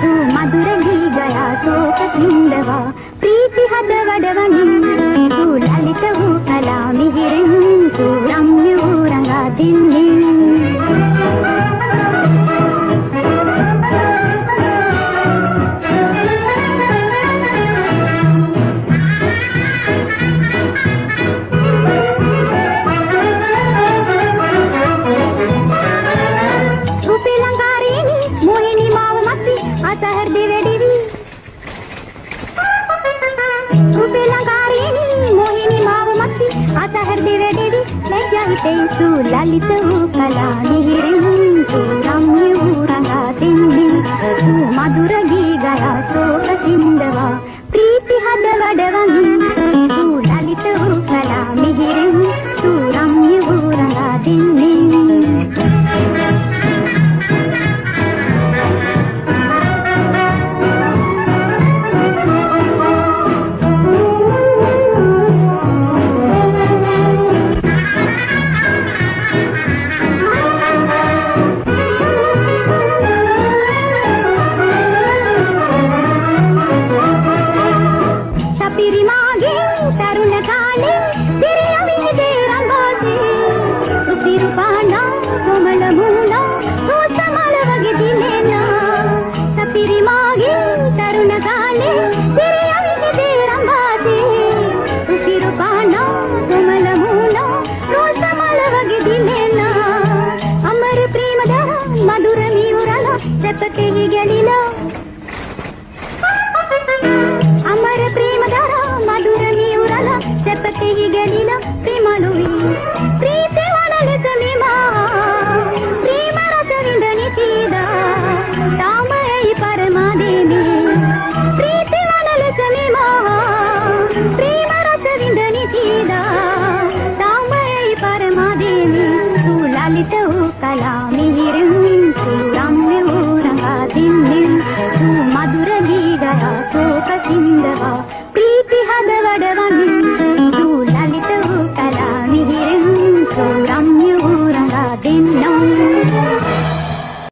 तू मधुर गया तो प्रीति हद वडवनी शहर दिवे दिवी। रूपे लंगारी मोहिनी माव मक्की आ शहर दिवे दिवी, मैं चाहते तू ललित कला निहिरिंग तू रम्य रंगा दिन दिन मधुर ಕಮಲಮೂಲ ಕೋಸಮಲ ಒಗೆದಿಲೇನ ಸಪಿರಿ ಮಾಗಿ ತರುಣಗಾಲೆ ಸಿರಿಯವಿದೆ ರಂಬಾತೆ ಉಸಿರು ಬಾಣ ಕಮಲ ಮೂಲ ರೋಸಮಲ ಒಗೆದಿಲೇನ ಅಮರ ಪ್ರೇಮದ ಮಧುರ ಮೀರಲ ಜಪತೆಗೆ ಗೆಲಿನ ಅಮರ ಪ್ರೇಮದ ಮಧುರ ಮೀರಲ ಜಪತೆಗೆ ಗೆಲಿನ ಪ್ರೇಮಲುವೆ ಪ್ರೀತಿ ಒಣಲಿಸ ಮೇ పదవడవమి లలితవు కళా మిహిరం చూరమ్మ